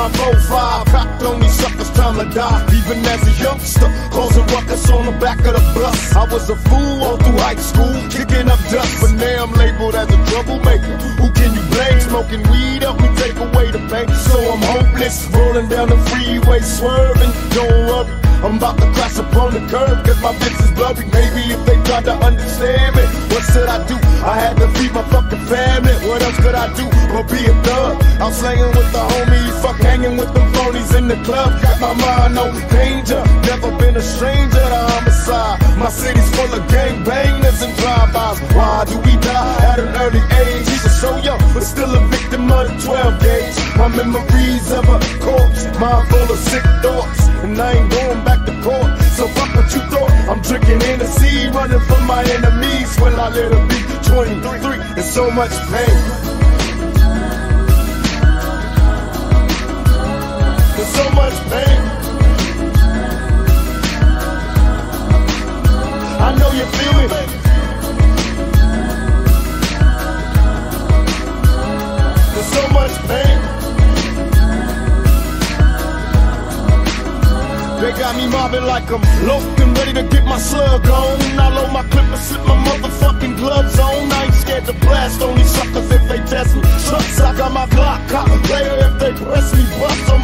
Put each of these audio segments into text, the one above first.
my profile. Cocked on these suckers, time to die. Even as a youngster, causing ruckus on the back of the bus. I was a fool all through high school, kicking up dust. But now I'm labeled as a troublemaker. Who can you blame? Smoking weed help me take away the pain. So I'm hopeless, rolling down the freeway, swerving. Don't. I'm about to crash upon the curb cause my bitch is blurry. Maybe if they tried to understand me, what should I do? I had to feed my fucking family. What else could I do but be a thug? I'm slanging with the homies, fuck hanging with them phonies in the club. Got my mind on danger. Never been a stranger to homicide. My city's full of gangbangers and drive-bys. Why do we die at an early age? He's so young, but still a victim of the 12 gauge. My memories of a corpse, mind full of sick thoughts, and I ain't going back to court. So fuck what you thought. I'm drinking in the sea, running from my enemies. When I let her be 23 and so much pain. There's so much pain. I know you feel me. There's so much pain. Got me mobbing like I'm loafed and ready to get my slug on. I load my clip and slip my motherfucking gloves on. I ain't scared to blast on these suckers if they test me. Trucks, I got my Glock, cop player if they press me. Bust on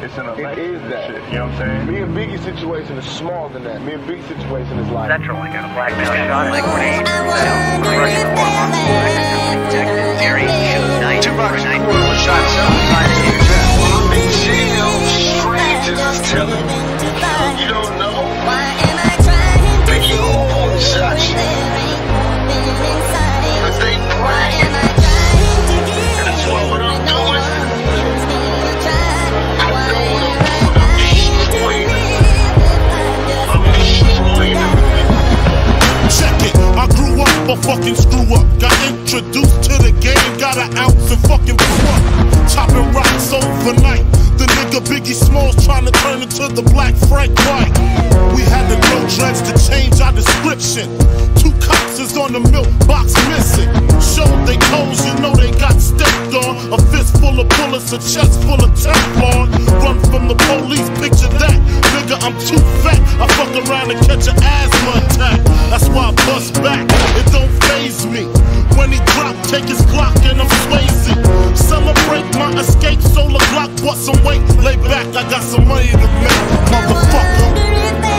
It's an It election. is and that. Shit. You know what I'm saying? Me and Biggie's situation is smaller than that. Me and Biggie's situation is like Central I got a black blackmail shot like grenade. Russian war monster. Detective Gary Knight. Two bucks. Night. Shots up. Five years. I'm in jail. Strangers is telling me you don't a fucking screw up. Got introduced to the game, got an ounce of fucking blew. Chopping rocks overnight. The nigga Biggie Smalls trying to turn into the black Frank White. We had to grow dreads to change our description. Two cops is on the milk box missing. Showed they toes, you know they got stepped on. A fist full of bullets, a chest full of Teflon. Run from the police, picture that. Nigga, I'm too fat. I fuck around and catch an asthma attack. That's why I bust back. It don't phase me. When he drop, take his clock and I'm Swayze. Celebrate my escape, solar clock, bust some weight. Lay back, I got some money to make, motherfucker.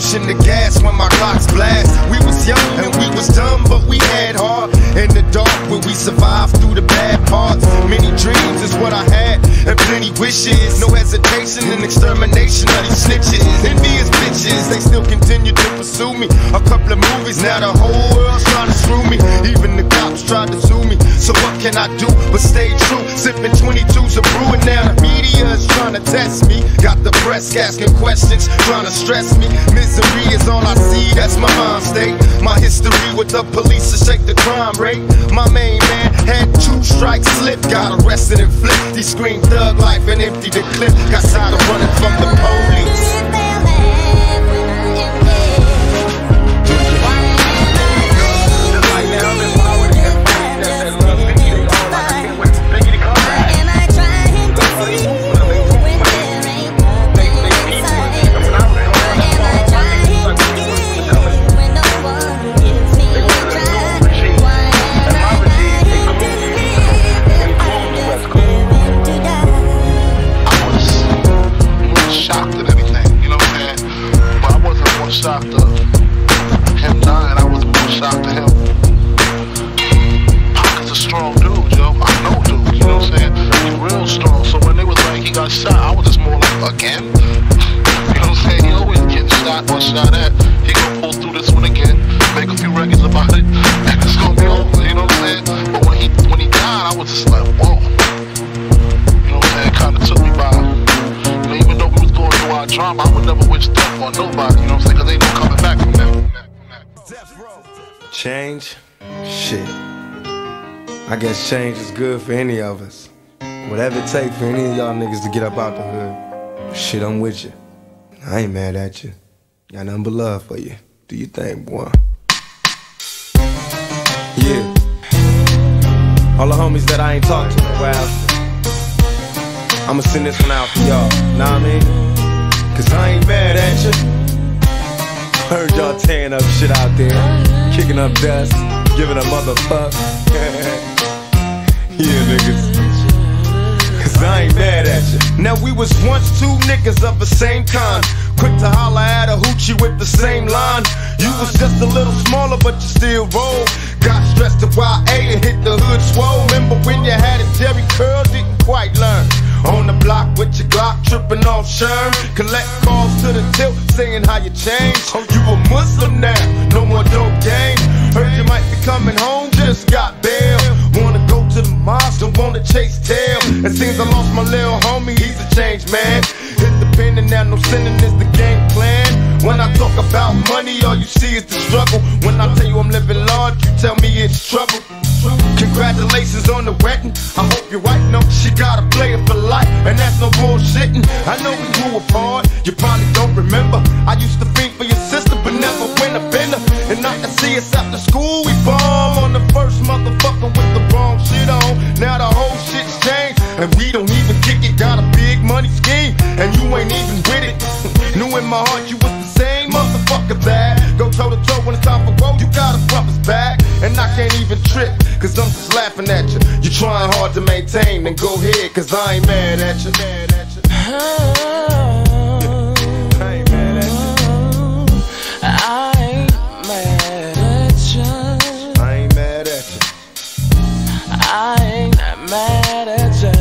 Pushing the gas when my clocks blast. We was young and we was dumb, but we had heart. In the dark, where we survived through the bad parts. Many dreams is what I had, and plenty wishes. No hesitation in extermination of these snitches. Envious bitches, they still continue to pursue me. A couple of movies, now the whole world's trying to screw me. Even can I do but stay true? Sipping 22s of brew, and now the media is trying to test me. Got the press asking questions, trying to stress me. Misery is all I see, that's my mind state. My history with the police to shake the crime rate. My main man had two strikes slip, got arrested and flipped. He screamed thug life and emptied the clip. Got tired of running from the police. Change? Shit. I guess change is good for any of us. Whatever it takes for any of y'all niggas to get up out the hood. Shit, I'm with you. I ain't mad at you. Got nothing but love for you. Do you think, boy? Yeah. All the homies that I ain't talked to in a while. I'ma send this one out for y'all. Know what I mean? Cause I ain't mad at you. Heard y'all tearing up shit out there, kicking up dust, giving a motherfuck. yeah, niggas. Cause I ain't mad at you. Now we was once two niggas of the same kind. Quick to holler at a hoochie with the same line. You was just a little smaller, but you still roll. Got stressed to YA and hit the hood swole. Remember when you had a Jheri curl, didn't quite learn. On the block with your Glock, tripping off Sherm. Collect calls to the tilt, saying how you changed. Oh, you a Muslim now, no more dope game. Heard you might be coming home, just got bail. Wanna go to the mosque, don't wanna chase tail. It seems I lost my little homie, he's a changed man. Independent now, no sinning is the game plan. When I talk about money, all you see is the struggle. When I tell you I'm living large, you tell me it's trouble. Congratulations on the wedding. I hope your wife knows she got a player for life, and that's no bullshitting. I know we grew apart, you probably don't remember. I used to think for your sister, but never went up in her. And I can see us after school, we bomb on the first motherfucker with the wrong shit on. Now the whole shit's changed, and we don't even kick it. Got a big money scheme, and you ain't even with it. Knew in my heart you was the same motherfucker bad. Go toe to toe when it's time for woe, you gotta bump us back. And I can't even trip, cause I'm just laughing at you. You trying hard to maintain, then go ahead, cause I ain't mad at you. Mad at you. I ain't mad at you. I ain't mad at you. I ain't mad at you. I ain't mad at you.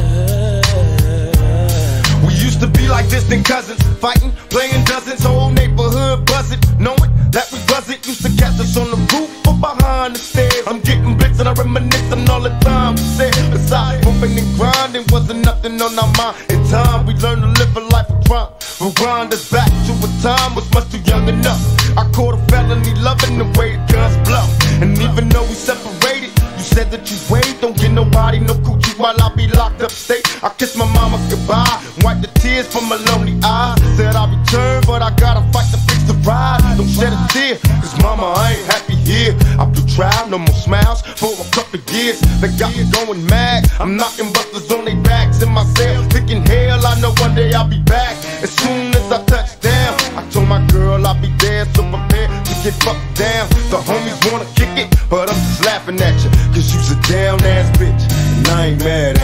We used to be like distant cousins, fighting, playing dozens, whole neighborhood buzzing, knowing that we wasn't used to catch us on the roof or behind the stairs. I'm getting blitzed and I reminisce on all the time said. Besides moving and grinding, wasn't nothing on our mind. In time, we learned to live a life of crime. Rewind us back to a time was much too young enough. I caught a felony loving the way guns blow. And even though we separated, you said that you wait, don't get nobody no coochie while I be locked up state. I kiss my mama goodbye, wipe the tears from my lonely eyes. Said I'll return, but I gotta fight to fix the ride. Don't shed a tear, cause mama, I ain't happy here. I'm through trial, no more smiles for a couple years. They got me going mad. I'm knocking busters on their backs in my cell, thinking hell, I know one day I'll be back. As soon as I touch down, I told my girl I'll be there, so prepared to get fucked down. The homies wanna kick it, but I'm just laughing at you, cause you's a down ass bitch, and I ain't mad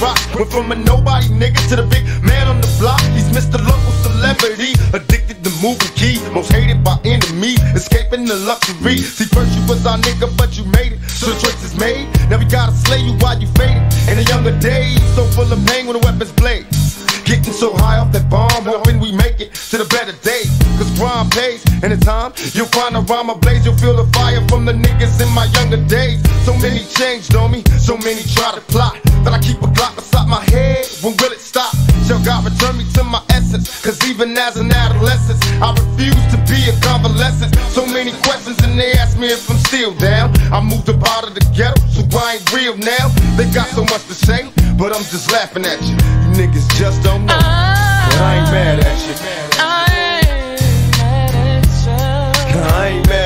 rock. Went from a nobody nigga to the big man on the block. He's Mr. Local Celebrity, addicted to moving key. Most hated by enemy, escaping the luxury. See, first you was our nigga, but you made it. So the choice is made. Now we gotta slay you while you faded. In the younger days, so full of pain when the weapons blade. Getting so high off that bomb, hoping we make it to the better days. Cause crime pays, and in time, you'll find a rhyme ablaze. You'll feel the fire from the niggas in my younger days. So many changed on me, so many try to plot. That I keep Shall God return me to my essence? Cause even as an adolescent, I refuse to be a convalescent. So many questions, and they ask me if I'm still down. I moved up out of the ghetto, so I ain't real now. They got so much to say, but I'm just laughing at you. You niggas just don't know. But I ain't mad at you. I ain't mad at you. I ain't mad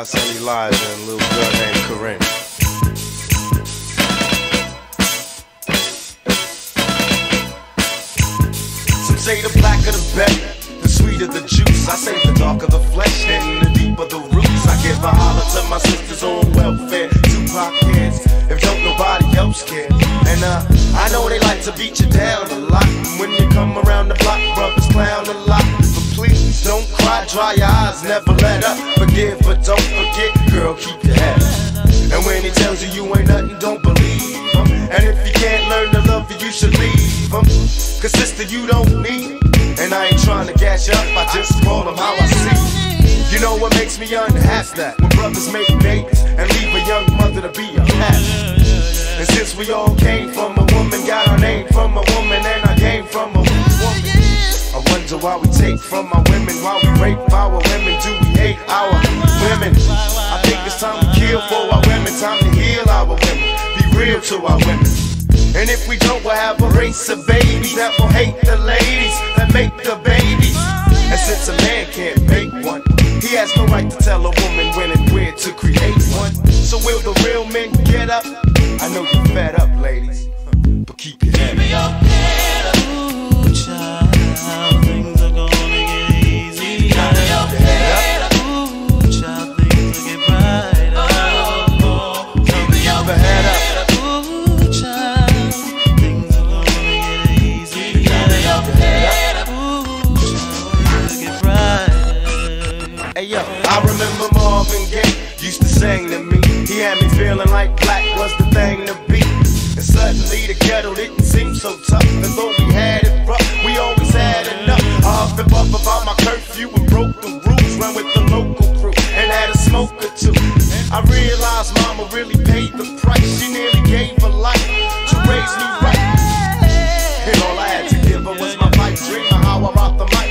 Godson Elijah and girl named say the blacker the better, the sweeter the juice. I say the darker the flesh and the deeper the roots. I give a holler to my sisters on welfare, Tupac kids, if don't nobody else care. And uh, I know they like to beat you down a lot. When you come around the block, brothers clown a lot. Please don't cry, dry your eyes, never let up. Forgive, but don't forget, girl, keep your head up. And when he tells you you ain't nothing, don't believe him. And if you can't learn to love you, you should leave him. Cause sister, you don't need. And I ain't trying to gas you up, I just call him how I see. You know what makes me unhappy? That when brothers make babies and leave a young mother to be a cat. And since we all came from a woman, got our name from a woman, and I came from a woman. Wonder why we take from our women, why we rape our women, do we hate our women? I think it's time to kill for our women, time to heal our women, be real to our women. And if we don't, we'll have a race of babies that will hate the ladies that make the babies. And since a man can't make one, he has no right to tell a woman when and where to create one. So will the real men get up? I know you're fed up, ladies, but keep your head up. Had me feeling like black was the thing to be. And suddenly the kettle didn't seem so tough. And though we had it rough, we always had enough. I huffed and puffed about my curfew and broke the rules. Ran with the local crew and had a smoke or two. I realized mama really paid the price. She nearly gave her life to raise me right. And all I had to give her was my pipe dream of how I rock the mic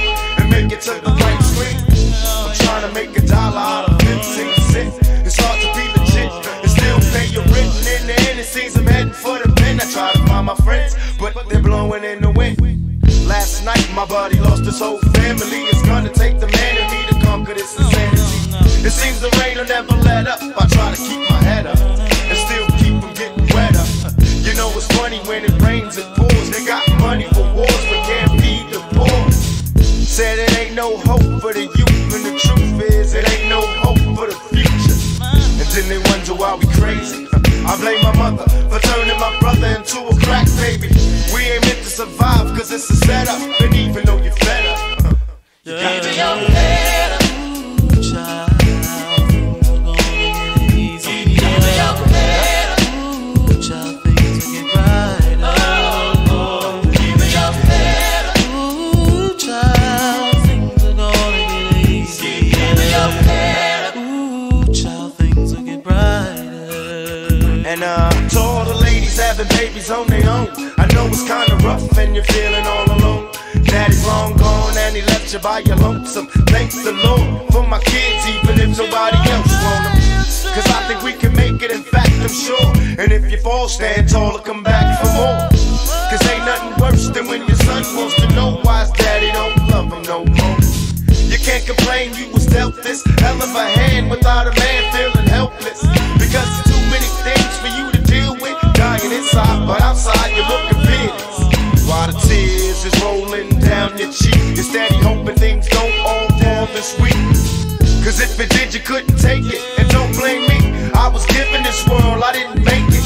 my body lost his whole family. It's gonna take the man in me to conquer this insanity. It seems the rain will never let up. I try to keep my head up and still keep from getting wetter. You know it's funny when it rains and pours. They got money for wars, but can't feed the poor. Said it ain't no hope for the youth, and the truth is it ain't no hope for the future. And then they wonder why we crazy. I blame my mother for turning my brother into a crack baby. We ain't meant to survive, cause it's a setup. you're feeling all alone. Daddy's long gone and he left you by your lonesome. Thanks the Lord for my kids, even if nobody else want them. Cause I think we can make it, in fact, I'm sure. And if you fall, stand tall and come back for more. Cause ain't nothing worse than when your son wants to know why his daddy don't love him no more. You can't complain, you was dealt this hell of a hand without a man feeling helpless. Because too many things for you to deal with, dying inside, but outside you're looking big. While the tears is rolling down your cheek, you're steady hoping things don't all fall this week. Cause if it did, you couldn't take it. And don't blame me, I was given this world, I didn't make it.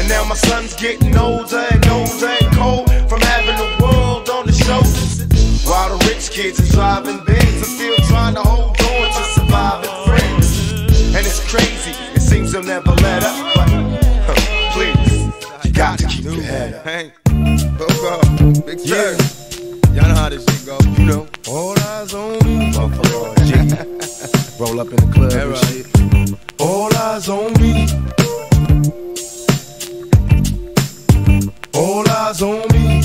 And now my son's getting older and older and cold from having the world on his shoulders. While the rich kids are driving Benz, I'm still trying to hold on to surviving friends. And it's crazy, it seems they'll never let up. But huh, please, you got to keep your head up. Hank, go go, big Yeah. Y'all know how this shit go. You know, all eyes on me. Motherfucker, Roll up in the club That and right. shit. All eyes on me. All eyes on me.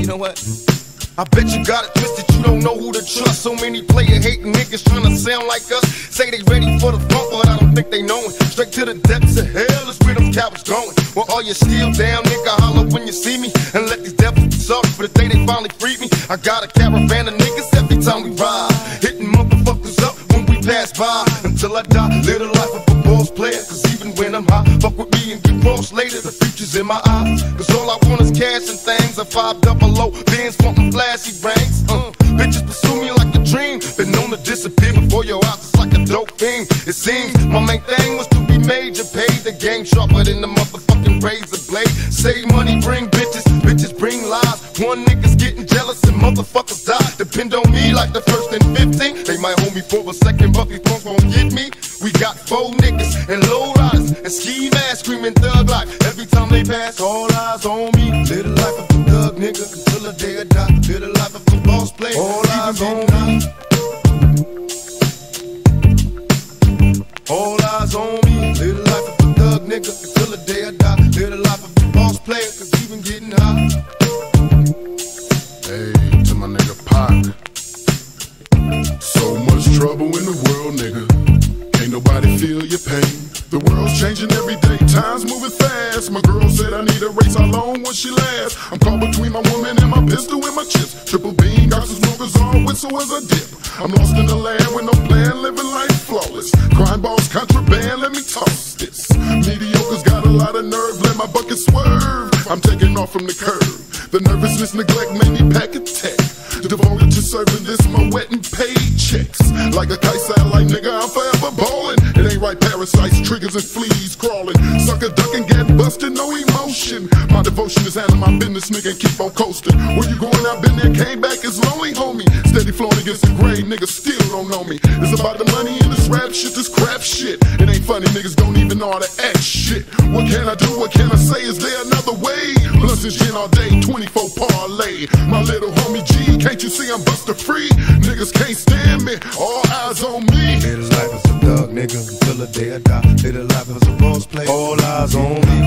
You know what? I bet you got it twisted, you don't know who to trust. So many player hating niggas trying to sound like us. Say they ready for the funk, but I don't think they know it. Straight to the depths of hell is where them cowards going. Well, all you still down, nigga, holler when you see me. And let these devils be sorry for the day they finally freed me. I got a caravan of niggas every time we ride. Hitting motherfuckers up when we pass by. Until I die, live the life of a boss player. Cause even when I'm high, fuck with me and get lost later. The future's in my eyes. Cause all I want is cash and things. A five double O, Benz disappear before your eyes. It's like a dope thing. It seems my main thing was to be major. Pay the game sharper than the motherfucking razor blade. Save money, bring bitches. Bitches bring lies. One nigga's getting jealous and motherfuckers die. Depend on me like the first and 15. They might hold me for a second, but punks won't get me. We got four niggas and low riders and ski masks screaming thug life. Every time they pass, all eyes on me. Live the life of a thug nigga until the day I die. Live the life of a boss player. All eyes on me. All eyes on me. Live the life of a thug nigga until the day I die. Live the life of a boss player, cause even getting high. Hey, to my nigga Pac. So much trouble in the world, nigga. Ain't nobody feel your pain. The world's changing every day, time's moving fast. My girl said I need a race, how long will she last? I'm caught between my woman and my pistol and my chips. Triple beam, got some smokers on, whistle as a dip. I'm lost in the land with no plan, living life flawless. Crime balls, contraband, let me toss this. Mediocre's got a lot of nerve, let my bucket swerve. I'm taking off from the curb. The nervousness, neglect made me pack a tech. Serving this, my wet and paychecks. Like a kite satellite, nigga, I'm forever ballin'. It ain't right, parasites, triggers, and fleas crawling. Sucker ducking, get busted, no emotion. My devotion is handling my business, nigga, keep on coasting. Where you going? I've been there, came back, it's lonely, homie. Steady flowing against the grain, niggas still don't know me. It's about the money and this rap shit, this crap shit. It ain't funny, niggas don't even know how to act shit. What can I do? What can I say? Is there another way? Blunts and gin all day, 24 parlay. My little homie G, can't you see I'm buster free? Niggas can't stand me, all eyes on me. Live the life as a thug nigga until the day I die. Live the life as a boss player. All eyes on me.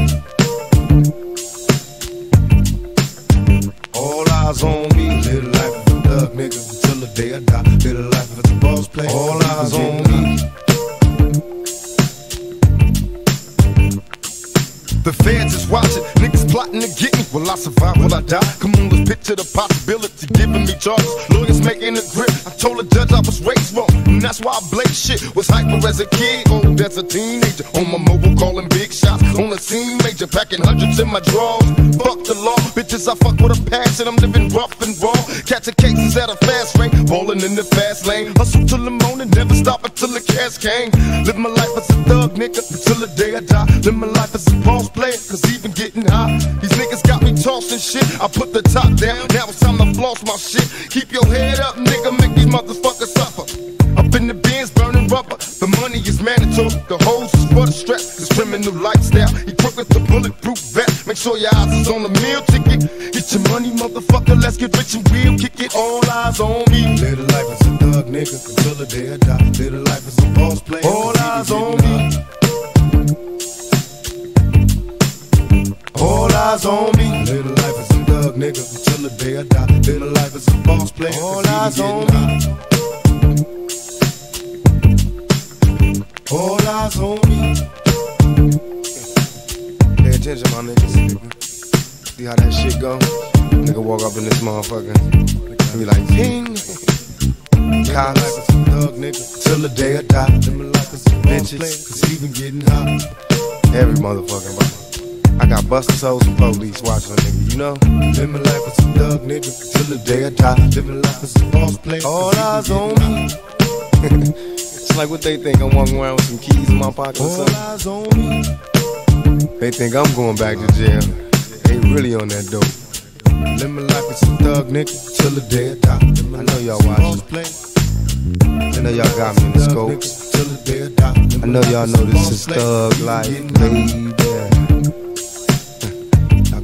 All eyes on me. Live the life thug nigga until the day I die. Live the life as a boss player. All eyes on me. The feds is watching, niggas plotting to get me. Will I survive? Will I die? Come on, let's picture the possibility. Giving me charges, lawyers making a grip. I told the judge I was raised wrong, and that's why I blaze shit. Was hyper as a kid, old as a teenager. On my mobile, calling big shots. On the scene, major, packing hundreds in my drawers. Fuck the law, bitches, I fuck with a passion. I'm living rough and raw. Catching cases at a fast rate, balling in the fast lane. Hustle till the morning, never stop until the cash came. Live my life as a thug, nigga, until the day I die. Live my life as a boss player, cause even getting high. These niggas got me tossing shit. I put the top down, now it's time to floss my shit. Keep your head up, nigga, make these motherfuckers suffer. Up in the Benz, burning rubber. The money is mandatory. The hoes is for the stress. This criminal lifestyle. Equipped with the bulletproof vest. Make sure your eyes is on the meal ticket. Get your money, motherfucker. Let's get rich and we'll kick it. All eyes on me. Live the life as a thug, nigga, until the day I die. Live the life as a boss player. All eyes on me. All eyes on me. Live the life as a thug, nigga, until the day I die. Live the life as a boss player. All eyes on me. All eyes on me. Pay attention, my niggas. See how that shit go? Nigga walk up in this motherfucker and be like, ping. Cops, thug nigga, till the day I die. Bitches, it's even getting hot. Every motherfucking body. I got busted souls and police watching a nigga, you know? Living life as a thug nigga, till the day I die. Living life as a boss player. All eyes on me. it's like what they think. I'm walking around with some keys in my pocket or something. All eyes on me. They think I'm going back to jail. They really on that dope. Living life as a thug nigga, till the day I die. I know y'all watching. I know y'all got me in the scope. I know y'all know this is thug life, baby.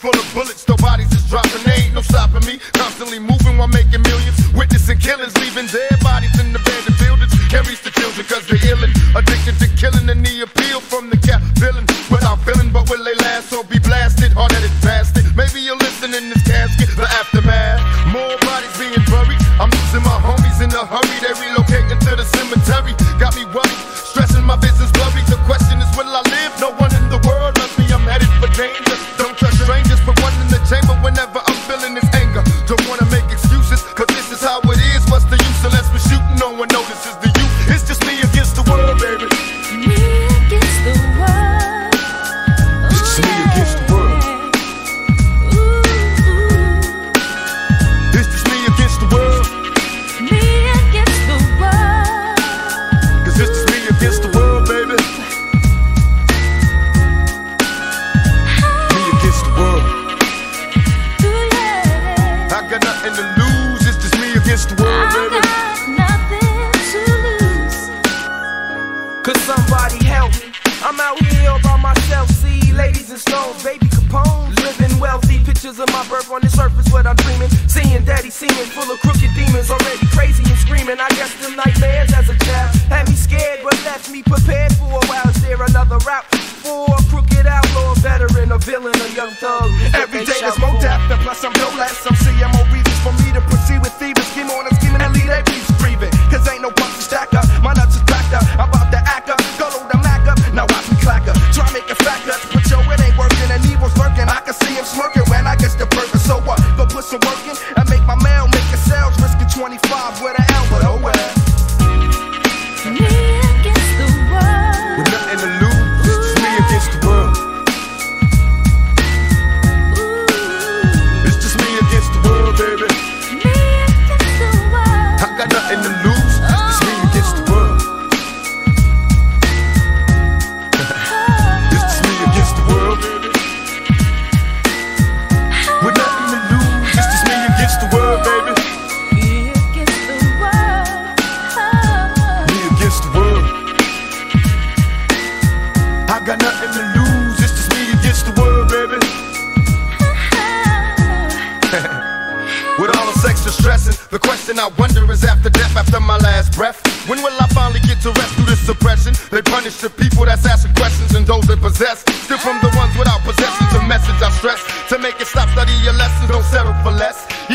full of bullets, no bodies is dropping. They ain't no stopping me. Constantly moving while making millions. Witnessing killings, leaving dead bodies in the abandoned buildings. Carries the children cause they're illin'. Addicted to killing and the appeal from the cap villain. Without feeling, but will they last or be blasted? Hard headed bastard.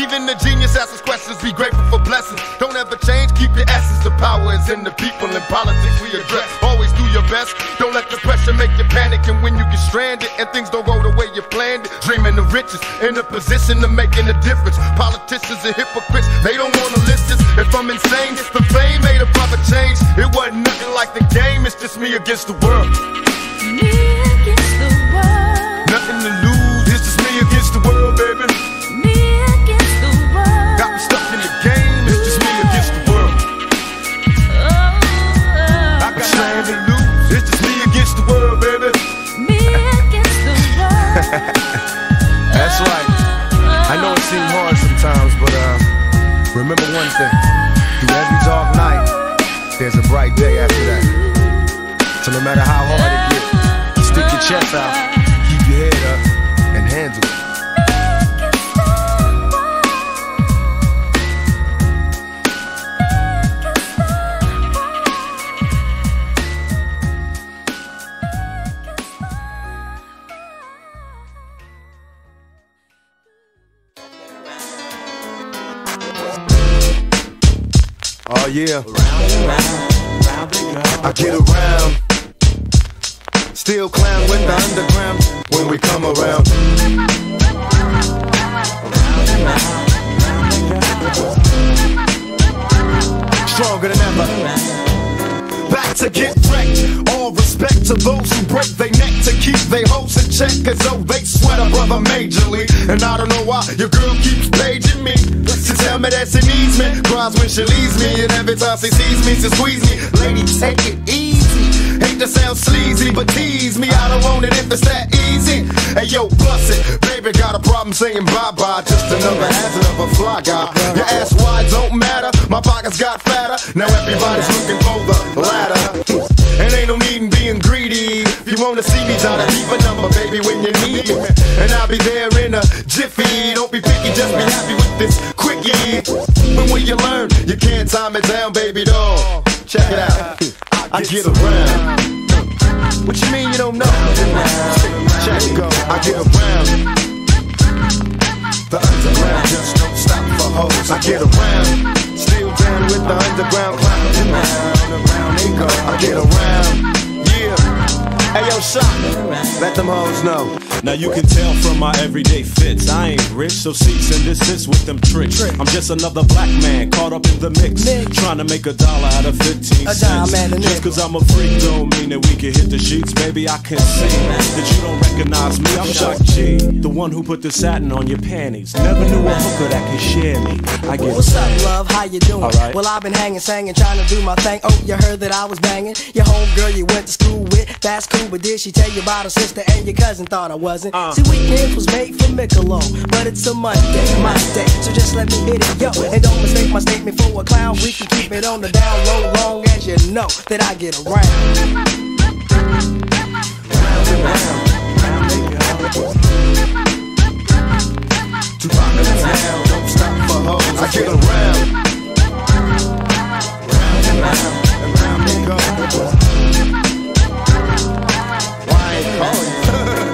Even the genius asks questions, be grateful for blessings. Don't ever change, keep your essence. The power is in the people in politics we address. Always do your best, don't let the pressure make you panic. And when you get stranded and things don't go the way you planned it, dreaming of riches, in a position of making a difference. Politicians are hypocrites, they don't wanna listen. If I'm insane, the fame made a proper change. It wasn't nothing like the game, it's just me against the world. Nothing to That's right. I know it seems hard sometimes, but uh, remember one thing. Through every dark night, there's a bright day after that. So no matter how hard it gets, stick your chest out, yeah. I get around. Still clown with the underground when we come around. Stronger than ever. Back to get wrecked. All respect to those who break their neck to keep their hopes in check. As though they sweat a brother majorly. And I don't know why your girl keeps paging me. To tell me that she needs me. Cries when she leaves me. And every time she sees me, she squeeze me. Lady, take it easy. Hate to sound sleazy, but tease me. I don't want it if it's that easy. Hey yo, bust it. Baby, got a problem saying bye bye. Just another hazard of a fly guy. Your ass wide don't matter. My pockets got fatter. Now everybody's looking for the ladder. And ain't no need in being greedy. If you wanna see me, try to keep a number, baby, when you need me. And I'll be there in a jiffy. Don't be picky, just be happy with this quickie. When you learn, you can't time it down, baby doll. Check it out. I get around. What you mean you don't know? Check it go. I get around. The underground just don't stop for hoes. I get around. Still down with the underground clowns. Around, around they go. I get around. Hey yo, shot. Let them hoes know. Now you can tell from my everyday fits. I ain't rich, so cease and desist with them tricks. I'm just another black man caught up in the mix. Trying to make a dollar out of 15 cents. just cause I'm a freak don't mean that we can hit the sheets. Baby, I can see that you don't recognize me. I'm Shock G, the one who put the satin on your panties. Never knew a hooker that could share me. I get What's up, love? How you doing? Alright. Well, I've been hanging, singing, trying to do my thing. Oh, you heard that I was banging. Your homegirl you went to school with, that's cool. But did she tell you about her sister and your cousin? Thought I wasn't. Uh. See, weekends was made for Michelob, but it's a Monday, my day. So just let me hit it, yo. And don't mistake my statement for a clown. We can keep it on the down low, long as you know that I get around. Tupac in the town, don't stop for hoes. I get around. Round and round, and round they go. Calling?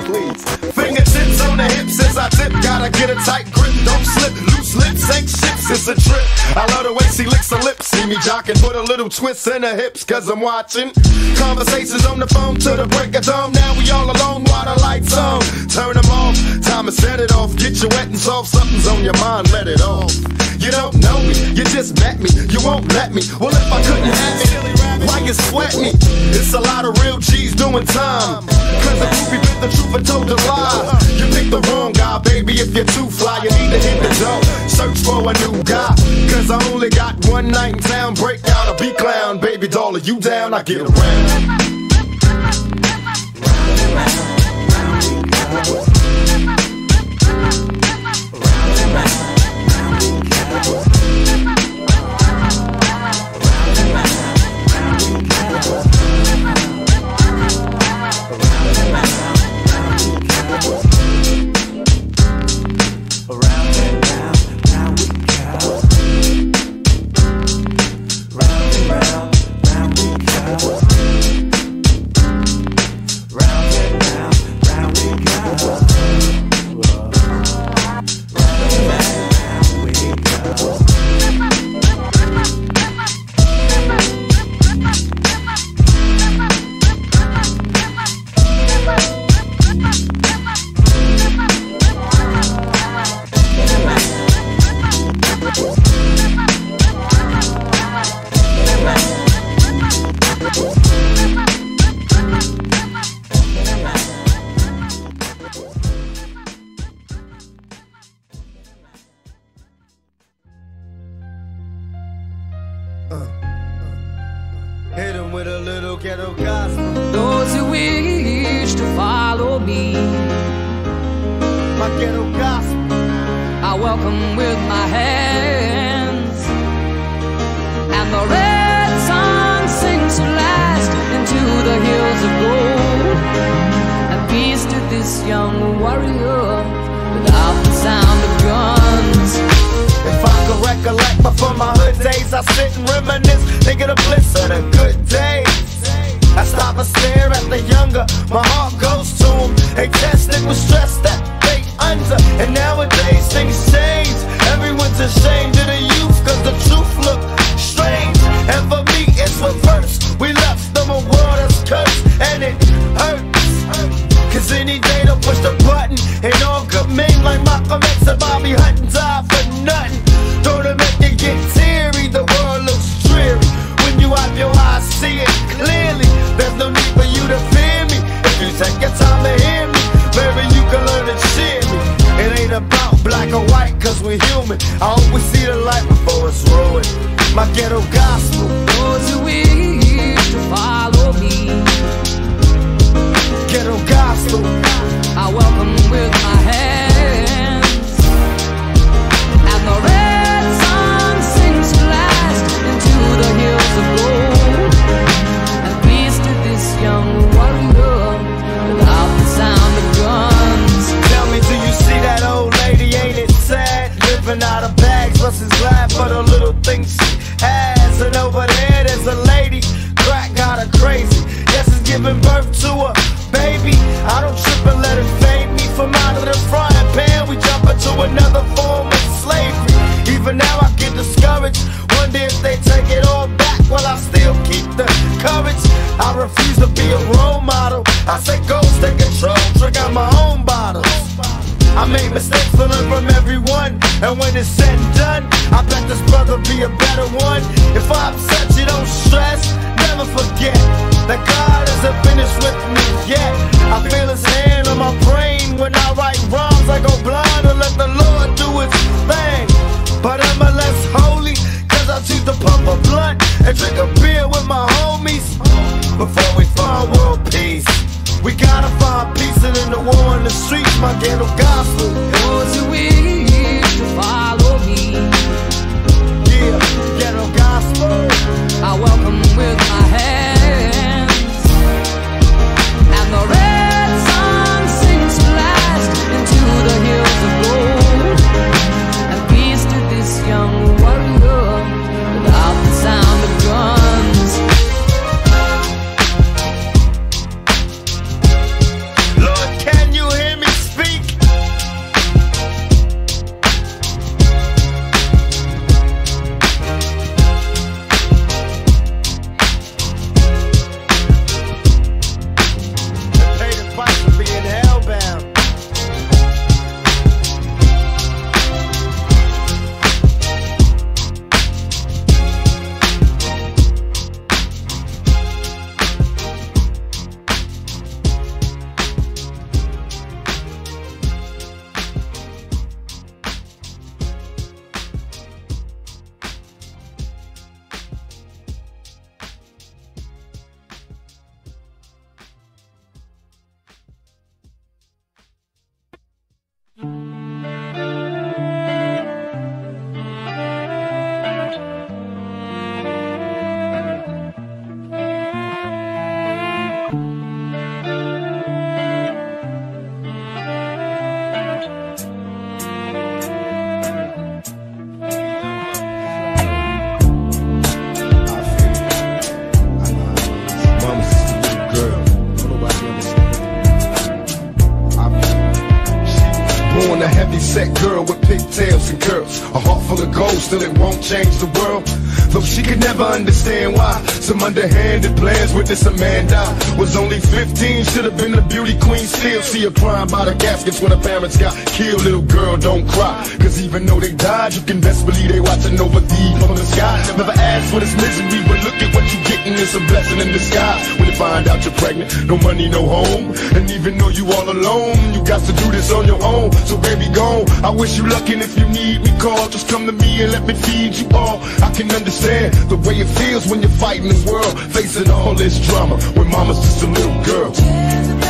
Please. Fingertips on the hips as I tip. Gotta get a tight grip, don't slip. Loose lips ain't ships, it's a trip. I love the way she licks her lips. See me jocking, put a little twist in her hips, cause I'm watching. Conversations on the phone to the break of dawn. Now we all alone while the lights on. Turn them off, time to set it off. Get you wet and soft, something's on your mind, let it off. You don't know me, you just met me, you won't let me. Well, if I couldn't have it, why you sweat me? It's a lot of real G's doing time. Cause the groupie bit the truth and told a. You picked the wrong guy, baby, if you're too fly, you need to hit the door. Search for a new guy. Cause I only got one night in town, break out a B clown. Baby doll, you down? I get around. Any day to push the button. And all good men like Malcolm X and Bobby Hutton die for nothing. Don't it make it get teary, the world looks dreary. When you out your eyes see it clearly There's no need for you to fear me. If you take your time to hear me Maybe you can learn to cheer me. It ain't about black or white cause we're human. I always see the light before it's ruined. My ghetto gospel worry parents got killed, little girl, don't cry. Cause even though they died, you can best believe they watching over thee from the sky. Never asked for this misery, but look at what you getting. It's a blessing in disguise. When you find out you're pregnant, no money, no home. And even though you all alone, you got to do this on your own. So baby, go. I wish you luck, and if you need me, call. Just come to me and let me feed you all. I can understand the way it feels when you're fighting the world, facing all this drama. When mama's just a little girl.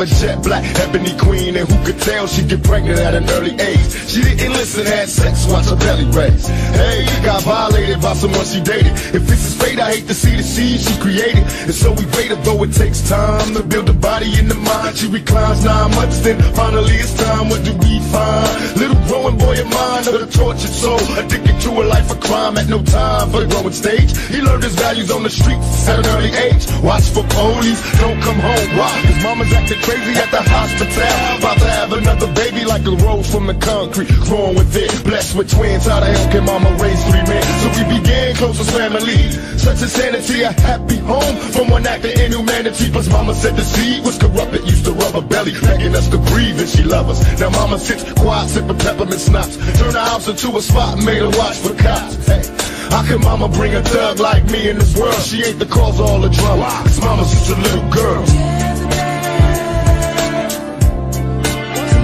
A jet black ebony queen. And who could tell she'd get pregnant at an early age? She didn't listen, had sex, watch her belly raise. Hey, got violated by someone she dated. If this is fate, I hate to see the seed she created. And so we waited, though it takes time to build a body in the mind. She reclines nine months, then finally it's time. What do we find? Little growing boy of mine, of a tortured soul, addicted to a life of crime at no time for the growing stage. He learned his values on the streets at an early age. Watch for police, don't come home. Why? Cause mama's acting crazy at the hospital. About to have another baby like a rose from the concrete. Growing with it, blessed with twins. How the hell can mama raise three men? So we began close as family. Such insanity, a happy home from one act of inhumanity. Plus mama said the seed was corrupted, used to rub her belly, begging us to breathe and she love us. Now mama sits quiet, sipping peppermint schnapps. Turn the house into a spot, made her watch for cops. Hey. How can mama bring a thug like me in this world? She ain't the cause of all the drama. Cause mama's just a little girl.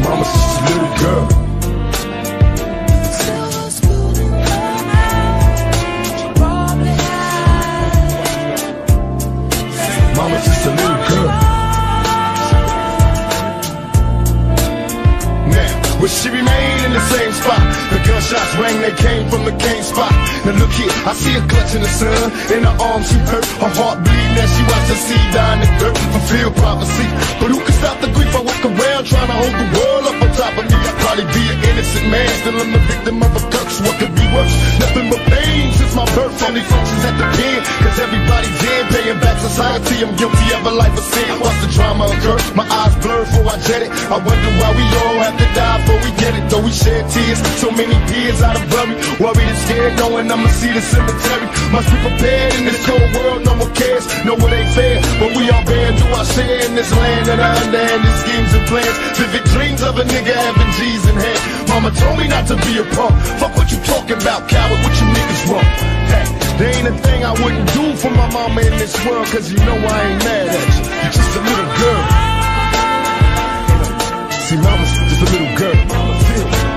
Mama's just a little girl. Rang, they came from the game spot. Now look here, I see her clutching the sun. In her arms, she hurt, her heart bleeding as she watched her seed die in the dirt. Fulfill prophecy. But who can stop the grief? I walk around trying to hold the world up on top of me. I'd probably be an innocent man, still I'm the victim of a curse. What could be worse? Nothing but pain since my birth. Only functions at the pen, cause everybody's in, paying back society. I'm guilty of a life of sin. Watch the drama occur. My eyes blurred before I jet it. I wonder why we all have to die before we get it. Though we shed tears, so many tears out of bury. Worried and scared, knowing I'ma see the cemetery. Must be prepared in this cold world, no one cares. No, it ain't fair, but we all bear do our share in this land and I understand the schemes and plans. Vivid dreams of a nigga having G's in hand. Mama told me not to be a punk. Fuck what you talking about, coward. What you niggas want? Hey, there ain't a thing I wouldn't do for my mama in this world, cause you know I ain't mad at you. You're just a little girl. See, mama's just a little girl. Mama's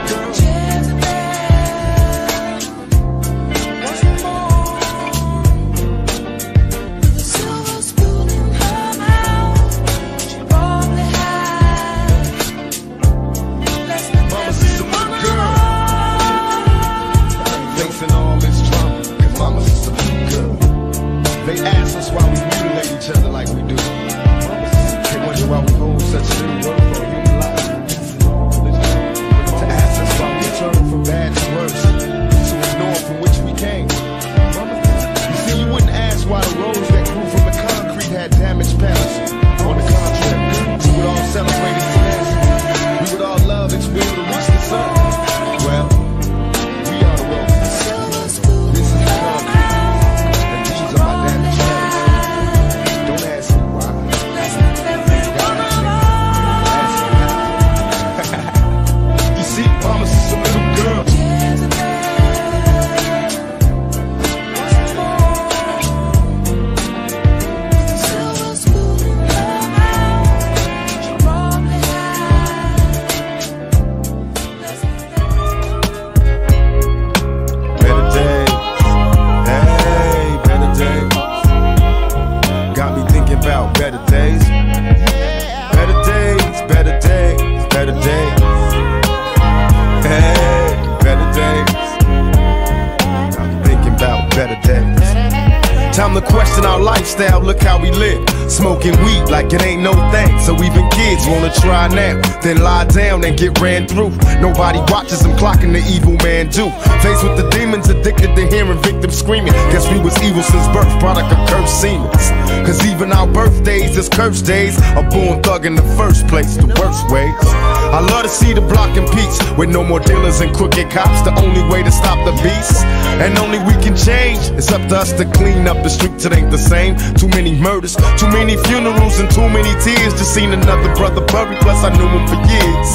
Time to question our lifestyle, look how we live. Smoking weed like it ain't no thing. So even kids wanna try now, then lie down and get ran through. Nobody watches them clocking the evil man do. Faced with the demons, addicted to hearing victims screaming. Guess we was evil since birth, product of cursed seamers. Cause even our birthdays is cursed days. A born thug in the first place, the worst ways. I love to see the block in peace with no more dealers and crooked cops. The only way to stop the beast, and only we can change. It's up to us to clean up the streets. It ain't the same. Too many murders, too many funerals, and too many tears. Just seen another brother buried. Plus I knew him for years.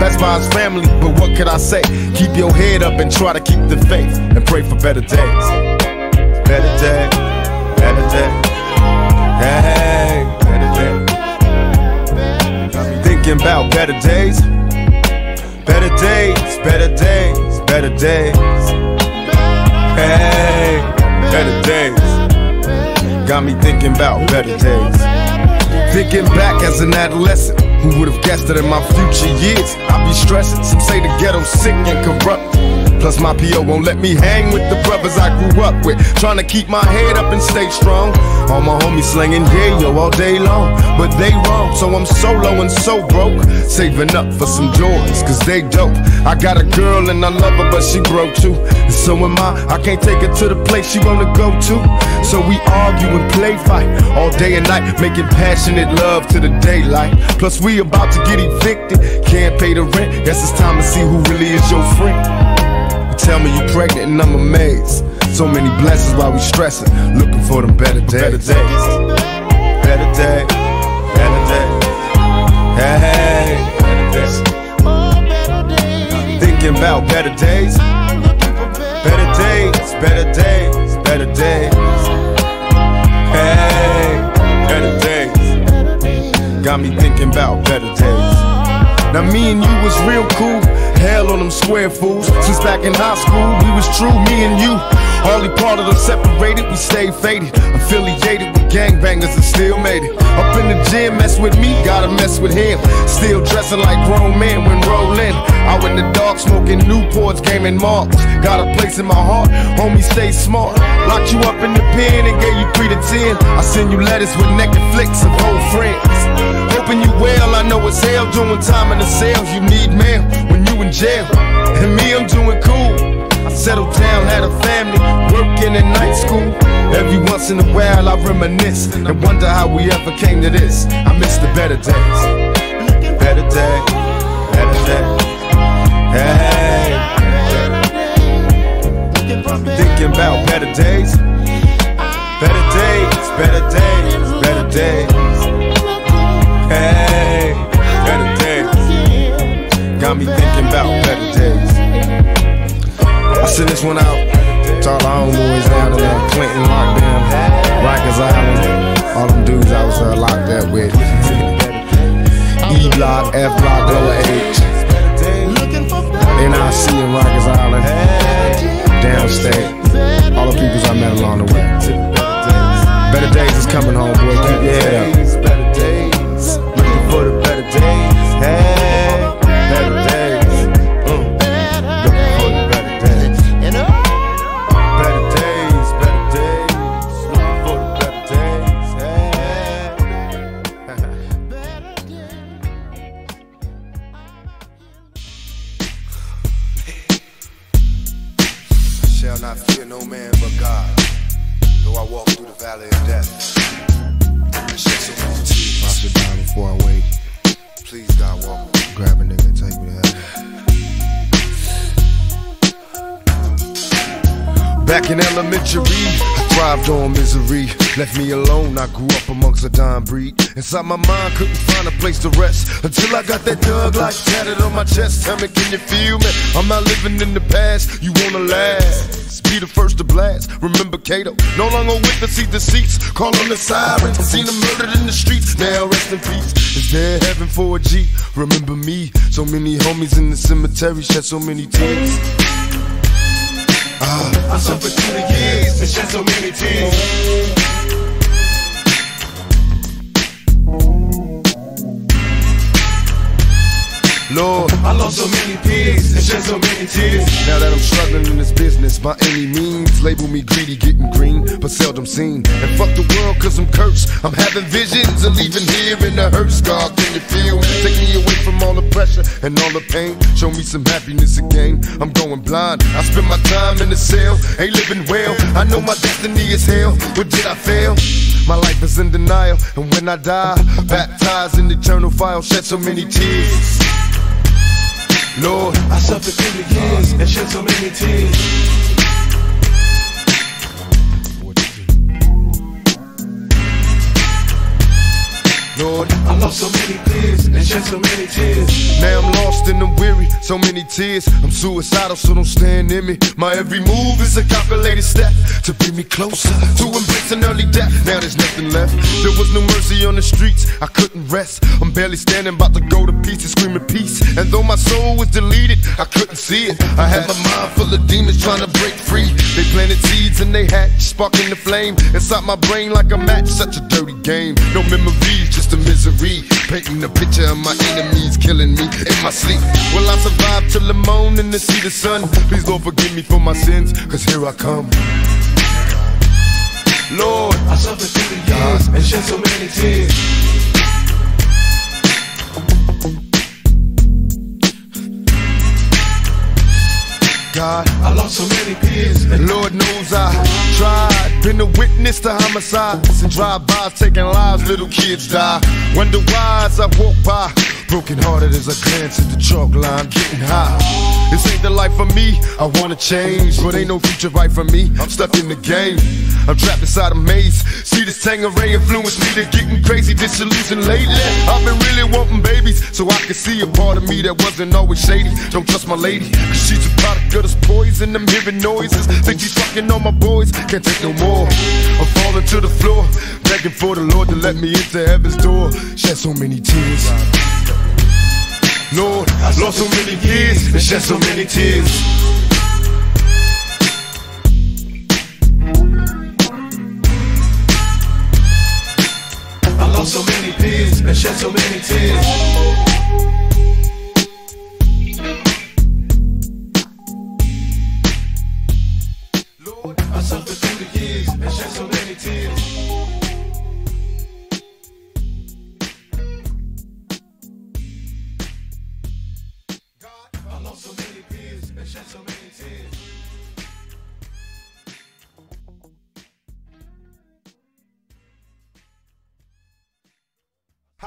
That's by his family, but what could I say? Keep your head up and try to keep the faith and pray for better days. Better day, thinking about better days. Better days, better days, better days. Hey, better days. got me thinking about better days. Thinking back as an adolescent, who would have guessed that in my future years I'd be stressing? Some say the ghetto's sick and corrupt. Plus my PO won't let me hang with the brothers I grew up with. Trying to keep my head up and stay strong. All my homies slinging yo all day long, but they wrong. So I'm solo and so broke, saving up for some joys, cause they dope. I got a girl and I love her, but she broke too. And so am I. I can't take her to the place she wanna go to. So we argue and play fight all day and night, making passionate love to the daylight. Plus we about to get evicted, can't pay the rent. Guess it's time to see who really is your friend. Tell me you pregnant and I'm amazed. So many blessings while we stressing, looking for them better days. Better days. Better day. Better day. Hey. Better days. Thinking about better days. Better days. Better days. Better days. Hey. Better days. Got me thinking about better days. Now me and you was real cool. Hell on them square fools. Since back in high school, we was true, me and you. Hardly part of them separated, we stayed faded. Affiliated with gangbangers and still made it. Up in the gym, mess with me, gotta mess with him. Still dressing like grown men when rolling. Out in the dark, smoking Newports, gaming marks. Got a place in my heart, homie, stay smart. Locked you up in the pen and gave you three to ten. I send you letters with naked flicks of old friends. Hoping you well, I know it's hell doing time in the cells. You need mail when you in jail. And me, I'm doing cool. I settled down, had a family, working in night school. Every once in a while I reminisce and wonder how we ever came to this. I miss the better days. Better day, better day. Hey. Thinking about better days. Better days, better days, better days. Hey, better days. Got me thinking about better days. I send this one out to all the homeboys down in uh, Clinton, lockdown, Rikers Island, all them dudes I was uh, locked up with. E block, F block, lower H. NIC in Rikers Island, downstate. All the peoples I met along the way. Better days is coming home, boy. Keep your head up. Elementary, I thrived on misery. Left me alone, I grew up amongst a dying breed. Inside my mind, couldn't find a place to rest until I got that thug like tatted on my chest. Tell me, can you feel me? I'm not living in the past, you wanna last. Be the first to blast. Remember Kato, no longer with the seat deceits. Call on the sirens, seen them murdered in the streets. Now rest in peace. Is there heaven for a G? Remember me, so many homies in the cemetery shed so many tears. Ah, I suffered through the years and shed so many tears. Lord, I lost so many peers and shed so many tears. Now that I'm struggling in this business by any means, label me greedy, getting green, but seldom seen. And fuck the world, cause I'm cursed. I'm having visions of leaving here in the hurt scar. Can you feel? Take me away from all the pressure and all the pain. Show me some happiness again. I'm going blind. I spend my time in the cell, ain't living well. I know my destiny is hell, but did I fail? My life is in denial, and when I die, baptized in eternal fire, shed so many tears. Lord, I suffered through the years and shed so many tears. Lord, I lost so many peers and shed so many tears. Now I'm lost and I'm weary, so many tears. I'm suicidal, so don't stand in me. My every move is a calculated step to bring me closer to embracing early death. Now there's nothing left. There was no mercy on the streets, I couldn't rest. I'm barely standing, about to go to pieces, screaming peace. And though my soul was deleted, I couldn't see it. I had my mind full of demons trying to break free. They planted seeds and they hatched, sparking the flame inside my brain like a match. Such a dirty game. No memories, just a misery. Painting a picture of my enemies killing me in my sleep. Will I survive till the morning to see the sun? Please, Lord, forgive me for my sins, cause here I come. Lord, I suffered through the years and shed so many tears. God, I lost so many peers. And Lord knows I tried. Been a witness to homicides and drive-bys taking lives. Little kids die. Wonder why as I walk by. Broken hearted as I glance at the chalk line, getting high. This ain't the life for me. I wanna change, but ain't no future right for me. I'm stuck in the game. I'm trapped inside a maze. See this Tanqueray influence me to getting crazy, disillusioned lately. I've been really wanting babies, so I can see a part of me that wasn't always shady. Don't trust my lady, cause she's a product of this poison. I'm hearing noises, think she's fucking on my boys. Can't take no more. I'm falling to the floor, begging for the Lord to let me into heaven's door. Shed so many tears. Lord, I lost so many years and shed so many tears. I lost so many peers and shed so many tears.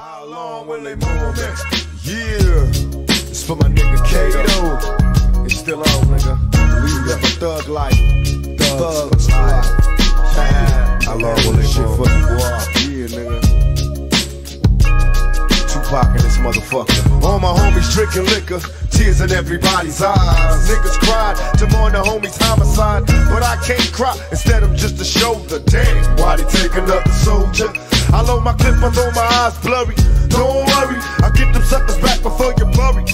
How long will they move me? Yeah, it's for my nigga Kato. It's still on, nigga. We live a thug life. Thug, life. How long will they shit for you, boy? Yeah, nigga. Tupac and this motherfucker. All my homies drinking liquor, tears in everybody's eyes. Niggas cried to mourn the homies' homicide, but I can't cry. Instead, I'm just a shoulder. Damn, why they take another soldier? I load my clip, although my eyes blurry. Don't worry, I get them suckers back before you bury.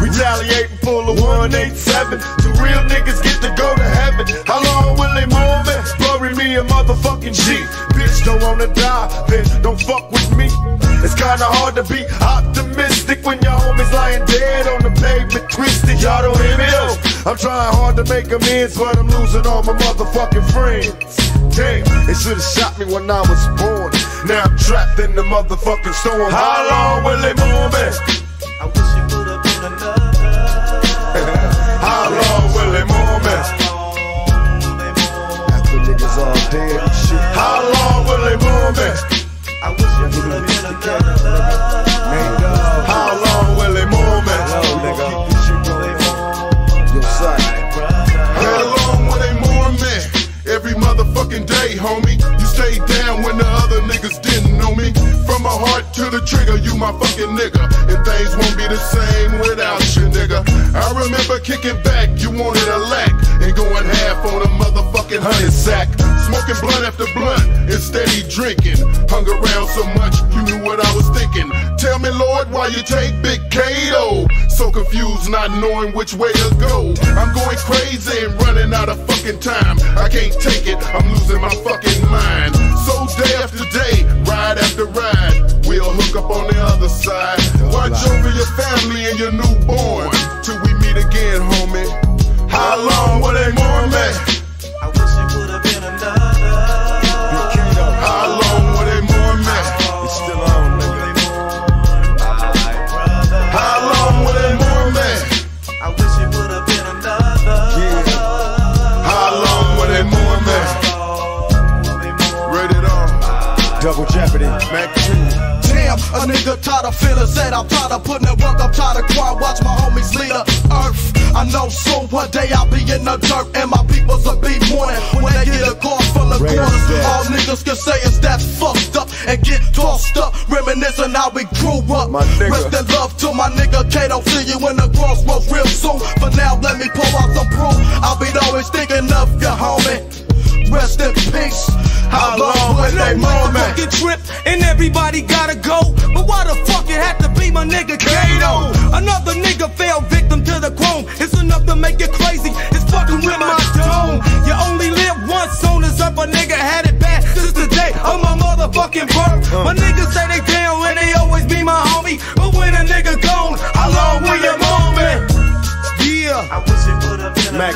Retaliating full of 187. Two real niggas get to go to heaven. How long will they move me? Bury me a motherfucking G. Bitch, don't wanna die, then don't fuck with me. It's kinda hard to be optimistic when your homies lying dead on the pavement, twisted. Y'all don't hear me though. I'm trying hard to make amends, but I'm losing all my motherfucking friends. Damn, they should've shot me when I was born. Now I'm trapped in the motherfucking storm. How long will they move me? I wish it would have been another. Dead shit. How long will they move me? I wish it would have been another. How long will they move me? Motherfucking day, homie. You stayed down when the other niggas didn't know me. From my heart to the trigger, you my fucking nigga. And things won't be the same without you, nigga. I remember kicking back, you wanted a lack. And going half on a motherfucking honey sack. Smoking blunt after blunt and steady drinking. Hung around so much, you knew what I was thinking. Tell me, Lord, why you take Big Kato? So confused, not knowing which way to go. I'm going crazy and running out of fucking time. I can't take it, I'm losing my fucking mind. So day after day, ride after ride, we'll hook up on the other side. Watch over your family and your newborn till we meet again, homie. How long will they mourn me? Double Jeopardy. Mac 2. Damn, a nigga tired of feeling said I'm tired of putting in work, I'm tired of crying, watch my homies lead the earth. I know soon one day I'll be in the dirt and my peoples will be mourning when they get a full of Raiders quarters. All niggas can say is that fucked up and get tossed up, reminiscing how we grew up My nigga. Rest in love to my nigga Kato. See you in the crossroads real soon. For now, let me pull out some proof. Fell victim to the chrome. It's enough to make it crazy. It's fucking with my dome. You only live once, soon as up a nigga had it bad. Since the day of my motherfucking birth. My niggas say they down and they always be my homie. But when a nigga gone, how long will you mourn me? Yeah. I wish it would have been Mac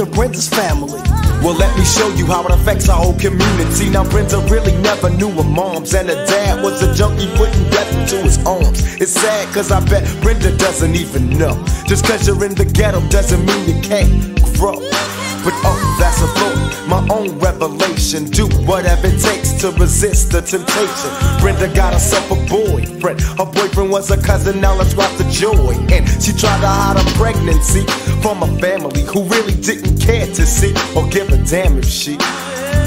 to Brenda's family. Well, let me show you how it affects our whole community. Now, Brenda really never knew her moms, and her dad was a junkie putting death into his arms. It's sad, cause I bet Brenda doesn't even know. Just cause you're in the ghetto doesn't mean you can't grow. But oh, that's a thought, my own revelation. Do whatever it takes to resist the temptation. Brenda got herself a boyfriend. Her boyfriend was a cousin, now let's watch the joy. And she tried to hide her pregnancy from a family who really didn't care to see or give a damn if she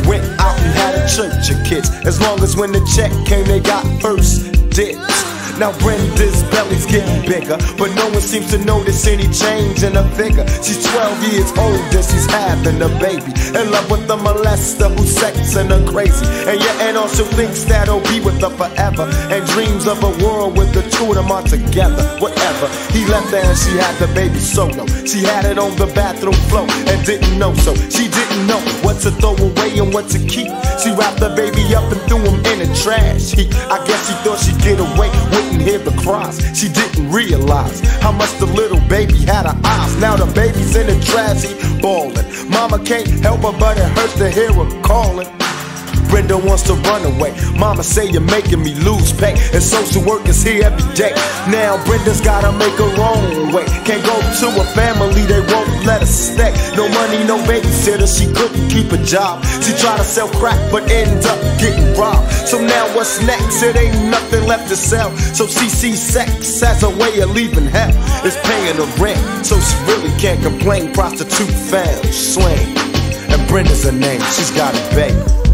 went out and had a church of kids. As long as when the check came, they got first dibs. Now Brenda's belly's getting bigger, but no one seems to notice any change in her figure. She's 12 years older, she's having a baby. In love with a molester who's sexing her crazy. And your aunt also thinks that he'll be with her forever. And dreams of a world with the two of them are together. Whatever. He left her and she had the baby solo. She had it on the bathroom floor and didn't know so. She didn't know what to throw away and what to keep. She wrapped the baby up and threw him in the trash heap. I guess she thought she'd get away, wouldn't hear the cries. She didn't realize how much the little baby had her eyes. Now the baby's in the trash heap, bawling. Mama can't help her, but it hurts to hear her calling. Brenda wants to run away. Mama say you're making me lose pay. And social work is here every day. Now Brenda's gotta make her own way. Can't go to a family, they won't let her stay. No money, no babysitter, she couldn't keep a job. She tried to sell crack, but ended up getting robbed. So now what's next? It ain't nothing left to sell. So she sees sex as a way of leaving hell. It's paying the rent, so she really can't complain. Prostitute found, slang. And Brenda's her name, she's got a. Baby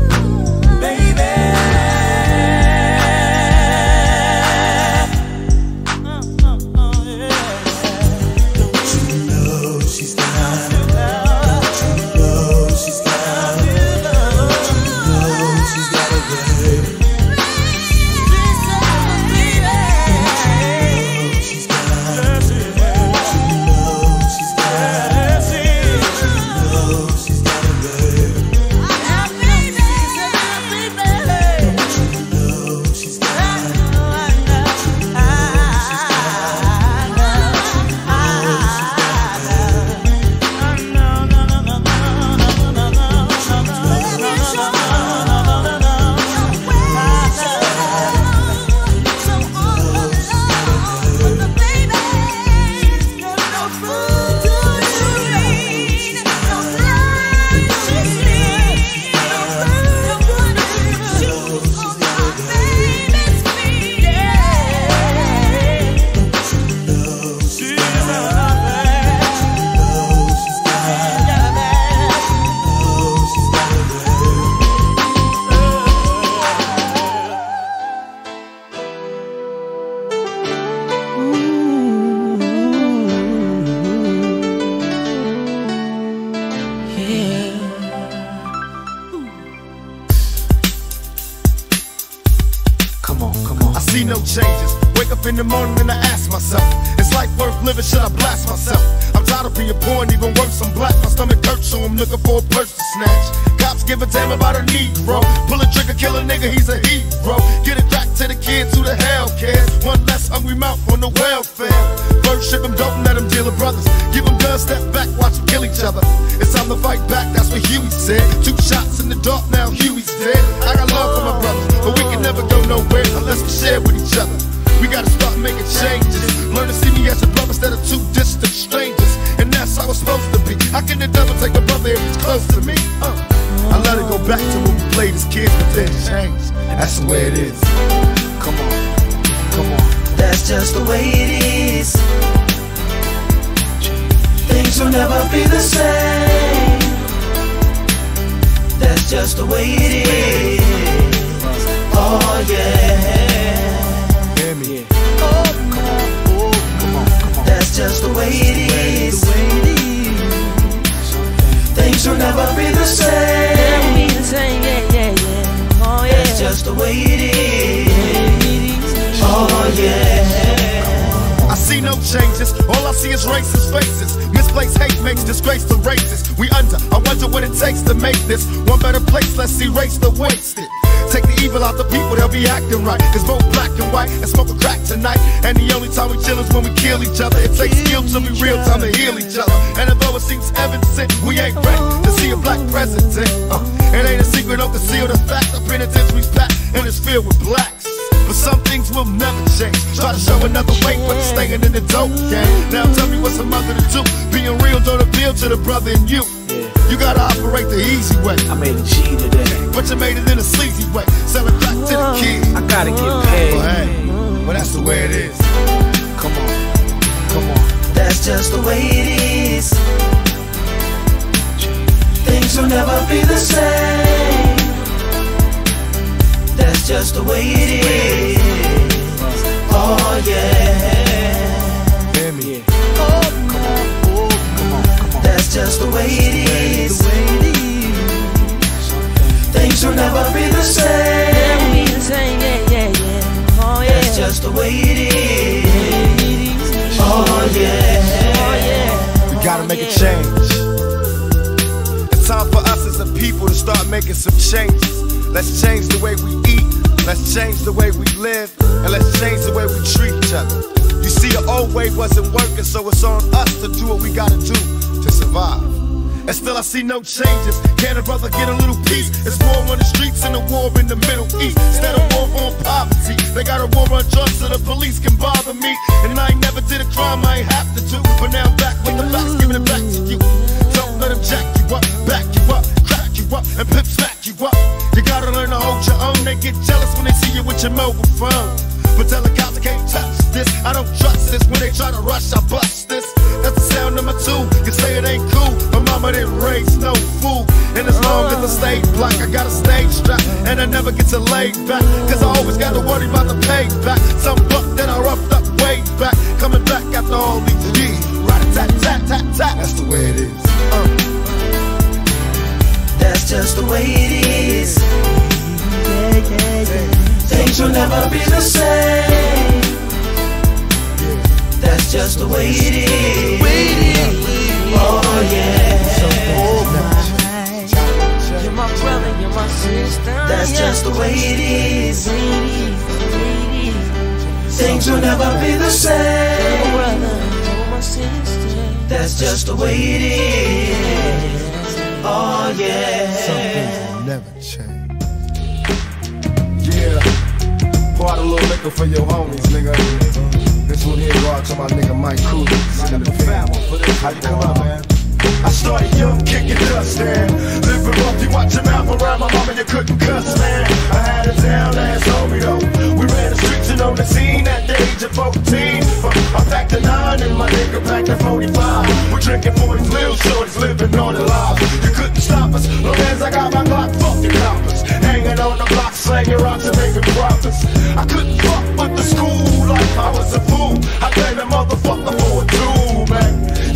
changes, all I see is racist faces. Misplaced hate makes disgrace to races. We under, I wonder what it takes to make this one better place. Let's erase the wasted. Take the evil out the people, they'll be acting right. It's both black and white and smoke a crack tonight. And the only time we chill is when we kill each other. It takes skill to be real time to heal each other. And although it seems evident, we ain't ready to see a black president. Uh, it ain't a secret, don't conceal the fact. The penitentiary's packed and it's filled with blacks. But some things will never change. Try to show another way, but it's staying in the dope game. Now tell me what's a mother to do. Being real don't appeal to the brother in you. You gotta operate the easy way. I made a G today. But you made it in a sleazy way. Sell it back to the uh, kid. I gotta get paid. Well, hey, well, that's the way it is. Come on, come on. That's just the way it is. Things will never be the same. That's just the way it is. Oh yeah. Hear me. That's just the way it is. Things will never be the same. That's just the way it is. Oh yeah. We gotta make a change. It's time for us as a people to start making some changes. Let's change the way we eat. Let's change the way we live. And let's change the way we treat each other. You see, the old way wasn't working, so it's on us to do what we gotta do to survive. And still I see no changes. Can a brother get a little peace? It's war on the streets and a war in the Middle East. Instead of war on poverty, they got a war on drugs so the police can bother me. And I ain't never did a crime I ain't have to do. But now I'm back with the facts, giving it back to you. Don't let them jack you up, back you up, up, and pimp smack you up. You gotta learn to hold your own. They get jealous when they see you with your mobile phone. But tell the cops I can't touch this. I don't trust this. When they try to rush, I bust this. That's the sound number two. You say it ain't cool. My mama didn't raise no fool. And as long as I stay black, I got a stage strap. And I never get to lay back. Cause I always gotta worry about the payback. Some buck that I roughed up way back. Coming back after all these years. Right tat tat tat tat. That's the way it is. Uh. That's just the way it is. Things will never be the same. That's just the way it is. Oh yeah. You're my brother, you're my sister. That's just the way it is. Things will never be the same. That's just the way it is. Oh yeah. Some things will never change. Yeah. Pour out a little liquor for your homies, nigga. This one here go out to my nigga Mike Cooley. Sitting the fan. How you come up, man? I started young, kicking dust, man. Living rough, you watch your mouth around my mama, you couldn't cuss, man. I had a down ass homie, though. We ran the streets and on the scene at the age of 14. Uh, I packed a nine and my nigga packed a 45. We're drinking 40s, little shorties, living on the lives. You couldn't stop us, long as I got my Glock, fuck the coppers. Hanging on the block, slanging rocks and making profits. I couldn't fuck with the school like I was a fool. I blame a motherfucker for tool, man.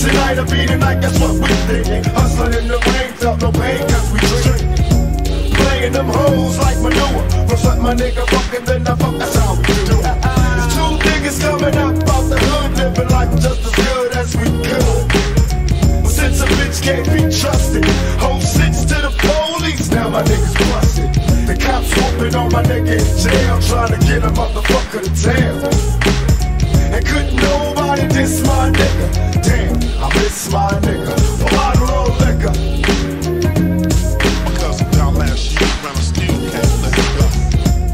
Tonight I'm the night, that's what we thinking. Hustling in the rain, felt no pain, cause we drinking. Playing them hoes like manure. First let my nigga fuck then I fuck, that's how we do. There's two niggas coming out about the hood, living life just as good as we could. But since a bitch can't be trusted, whole sits to the police, now my niggas busted. The cops whooping on my nigga in jail, trying to get a motherfucker to tell. And couldn't nobody diss my nigga. Damn, I miss my nigga. A bottle of liquor. Because of down last year, around I still can't let it go.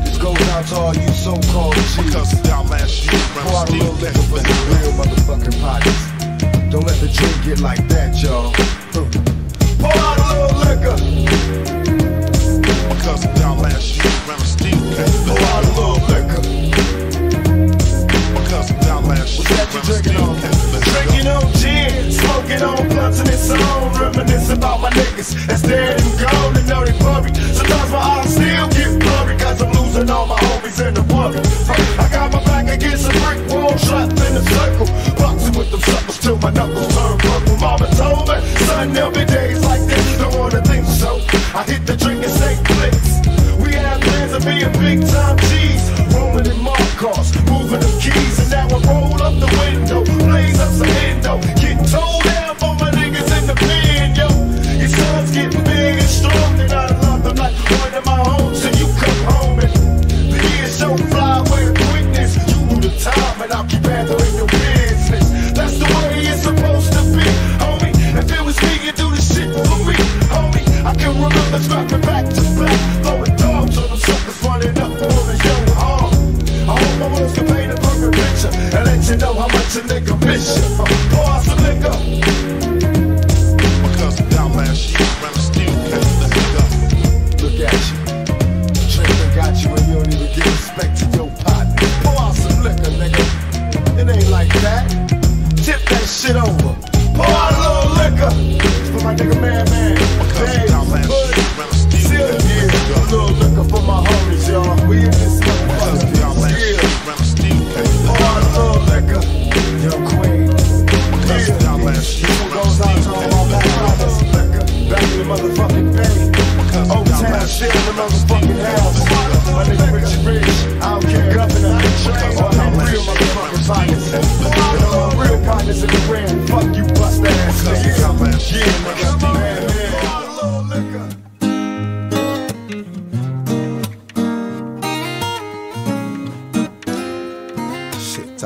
This goes out to all you so-called G's. Because of down last year, around Pour I out a still liquor for let it go. real motherfucking pockets. Don't let the drink get like that, y'all. Pour out a little liquor. Because drinking on? gin, smoking on blunts and it's on. Reminisce about my niggas that's dead and gone and know they buried. Sometimes my eyes still get blurry cause I'm losing all my homies in the worry. I got my back against a brick wall, trapped in a circle. Boxing with them suckers till my knuckles turn purple. Mama told me, son, there'll be days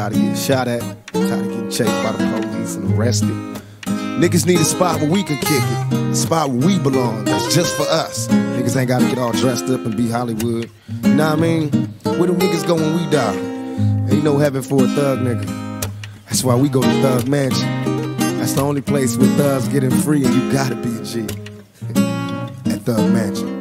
tired of getting shot at, tired of getting chased by the police and arrested. Niggas need a spot where we can kick it, a spot where we belong, that's just for us. Niggas ain't gotta get all dressed up and be Hollywood. You know what I mean? Where do niggas go when we die? Ain't no heaven for a thug nigga. That's why we go to Thug Mansion. That's the only place where thugs getting free and you gotta be a G. At Thug Mansion.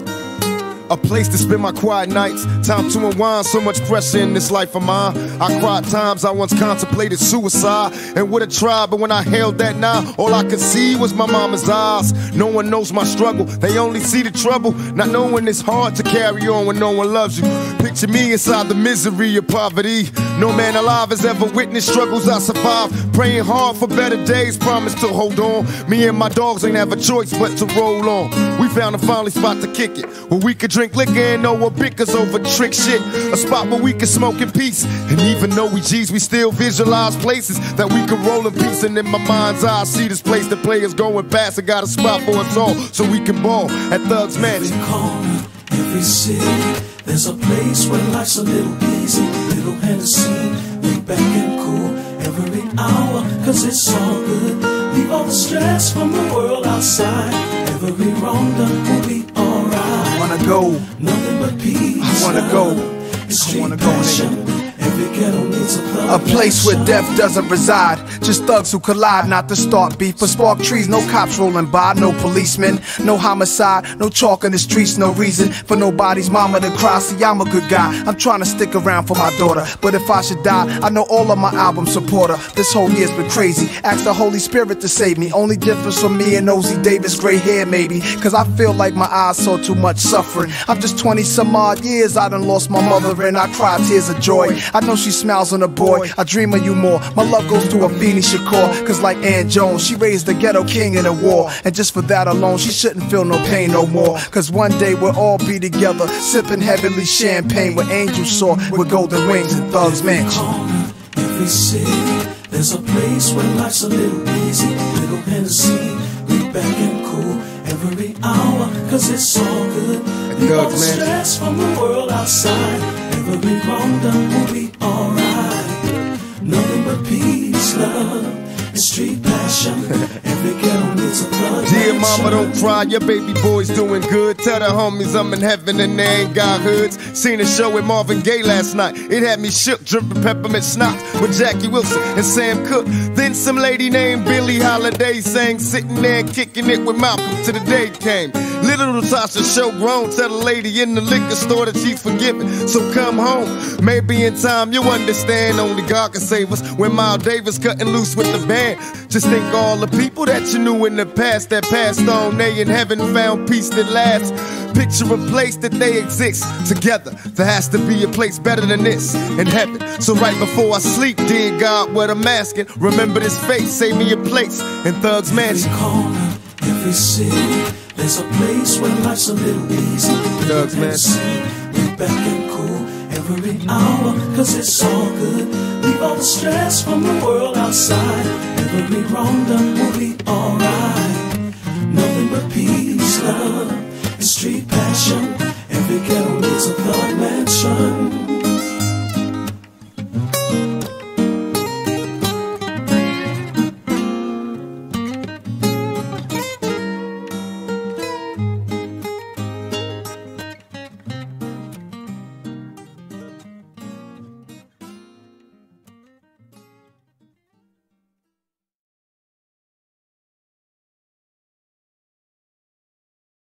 A place to spend my quiet nights, time to unwind. So much pressure in this life of mine. I cried times I once contemplated suicide and would have tried, but when I held that knife, all I could see was my mama's eyes. No one knows my struggle, they only see the trouble. Not knowing it's hard to carry on when no one loves you. Picture me inside the misery of poverty. No man alive has ever witnessed struggles I survived. Praying hard for better days, promise to hold on. Me and my dogs ain't have a choice but to roll on. We found a finally spot to kick it where we could drink liquor and no one bickers over trick shit. A spot where we can smoke in peace. And even though we G's, we still visualize places that we can roll in peace. And in my mind's eye, I see this place the players going past. and got a spot for us all so we can ball at Thugs Mansion. corner, every city, there's a place where life's a little easy, little Hennessy, lay back and cool every hour, cause it's all good. Leave all the stress from the world outside, every wrong done will be. I wanna go, Nothing but peace. I wanna go. Street wanna go, passion. A place where death doesn't reside. Just thugs who collide, not to start beef. But spark trees, no cops rolling by, no policemen, no homicide, no chalk in the streets, no reason for nobody's mama to cry. See, I'm a good guy. I'm trying to stick around for my daughter. But if I should die, I know all of my album support her. This whole year's been crazy. Ask the Holy Spirit to save me. Only difference from me and Ossie Davis, gray hair maybe. Cause I feel like my eyes saw too much suffering. I'm just 20 some odd years, I done lost my mother and I cry tears of joy. I know she smiles on a boy. I dream of you more. My love goes to Afeni Shakur. Cause like Ann Jones, she raised the ghetto king in a war. And just for that alone, she shouldn't feel no pain no more. Cause one day we'll all be together, sipping heavenly champagne with angels soar with golden wings and thugs mansion. every city, there's a place where life's a little easy, little Hennessy, lay back and cool every hour, cause it's all good. Leave all the stress from the world outside, Every wrong done will be alright. Nothing but peace, love, street passion. Dear mama, don't cry, your baby boy's doing good. Tell the homies I'm in heaven and they ain't got hoods. Seen a show with Marvin Gaye last night. It had me shook, dripping peppermint schnapps with Jackie Wilson and Sam Cooke. Then some lady named Billie Holiday sang, sitting there kicking it with Malcolm till the day came. Little Latasha show grown, tell the lady in the liquor store that she's forgiven. So come home, maybe in time you'll understand. Only God can save us. When Miles Davis cutting loose with the band, just think all the people that you knew in the past that passed on. They in heaven found peace that lasts. Picture a place that they exist together. There has to be a place better than this in heaven. So right before I sleep, dear God, what I'm asking, remember this face, save me a place in Thug's Mansion. corner, every city. There's a place where life's a little easy. Thugs, man. We back and cool every hour, cause it's all good. Leave all the stress from the world outside. Every wrong done will be alright. Nothing but peace, love, and street passion. Every ghetto needs a thug mansion.